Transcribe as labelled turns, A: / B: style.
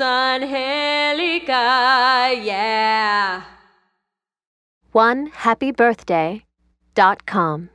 A: Angelica, yeah.
B: One happy birthday dot com.